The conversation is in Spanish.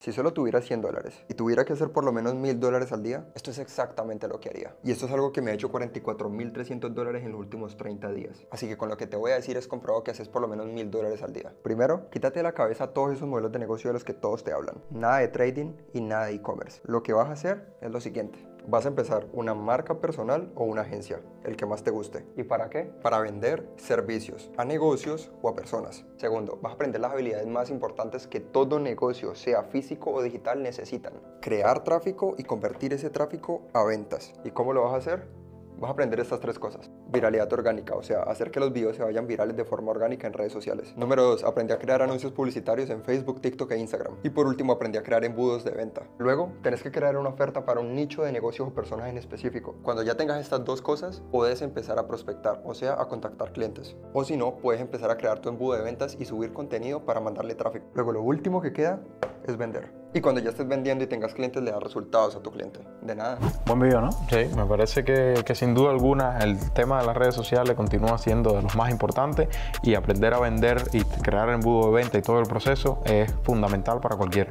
Si solo tuviera 100 dólares y tuviera que hacer por lo menos 1000 dólares al día, esto es exactamente lo que haría. Y esto es algo que me ha hecho 44.300 dólares en los últimos 30 días. Así que con lo que te voy a decir es comprobado que haces por lo menos 1000 dólares al día. Primero, quítate de la cabeza todos esos modelos de negocio de los que todos te hablan. Nada de trading y nada de e-commerce. Lo que vas a hacer es lo siguiente. Vas a empezar una marca personal o una agencia, el que más te guste. ¿Y para qué? Para vender servicios a negocios o a personas. Segundo, vas a aprender las habilidades más importantes que todo negocio, sea físico o digital, necesitan. Crear tráfico y convertir ese tráfico a ventas. ¿Y cómo lo vas a hacer? Vas a aprender estas tres cosas. Viralidad orgánica, o sea, hacer que los videos se vayan virales de forma orgánica en redes sociales. Número dos, aprendí a crear anuncios publicitarios en Facebook, TikTok e Instagram. Y por último, aprendí a crear embudos de venta. Luego, tenés que crear una oferta para un nicho de negocios o personas en específico. Cuando ya tengas estas dos cosas, puedes empezar a prospectar, o sea, a contactar clientes. O si no, puedes empezar a crear tu embudo de ventas y subir contenido para mandarle tráfico. Luego, lo último que queda es vender. Y cuando ya estés vendiendo y tengas clientes, le das resultados a tu cliente. De nada. Buen video, ¿no? Sí, me parece que, que, sin duda alguna el tema de las redes sociales continúa siendo de los más importantes y aprender a vender y crear embudo de venta y todo el proceso es fundamental para cualquiera.